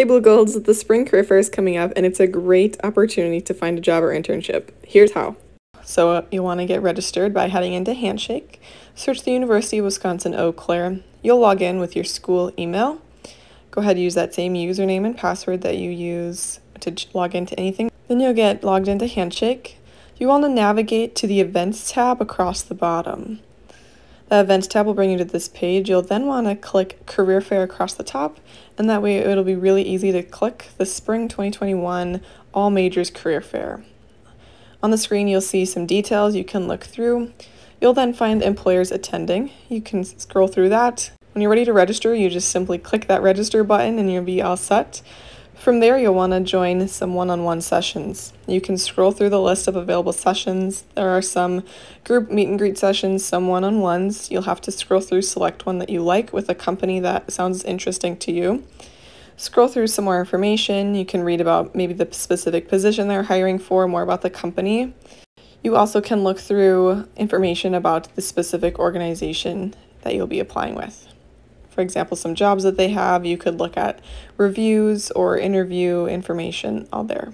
Hey Blue Golds, the Spring Career Fair is coming up and it's a great opportunity to find a job or internship. Here's how. So uh, you want to get registered by heading into Handshake, search the University of Wisconsin Eau Claire. You'll log in with your school email. Go ahead and use that same username and password that you use to log into anything. Then you'll get logged into Handshake. You want to navigate to the Events tab across the bottom. The Events tab will bring you to this page. You'll then want to click Career Fair across the top, and that way it'll be really easy to click the Spring 2021 All Majors Career Fair. On the screen, you'll see some details you can look through. You'll then find employers attending. You can scroll through that. When you're ready to register, you just simply click that register button and you'll be all set. From there, you'll want to join some one on one sessions. You can scroll through the list of available sessions. There are some group meet and greet sessions, some one on ones. You'll have to scroll through, select one that you like with a company that sounds interesting to you. Scroll through some more information. You can read about maybe the specific position they're hiring for, more about the company. You also can look through information about the specific organization that you'll be applying with for example, some jobs that they have. You could look at reviews or interview information all there.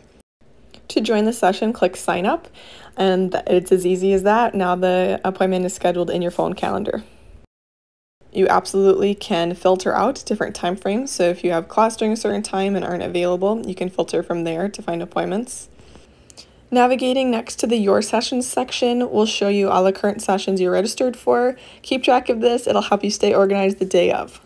To join the session, click sign up, and it's as easy as that. Now the appointment is scheduled in your phone calendar. You absolutely can filter out different time frames. So if you have class during a certain time and aren't available, you can filter from there to find appointments. Navigating next to the Your Sessions section will show you all the current sessions you're registered for. Keep track of this, it'll help you stay organized the day of.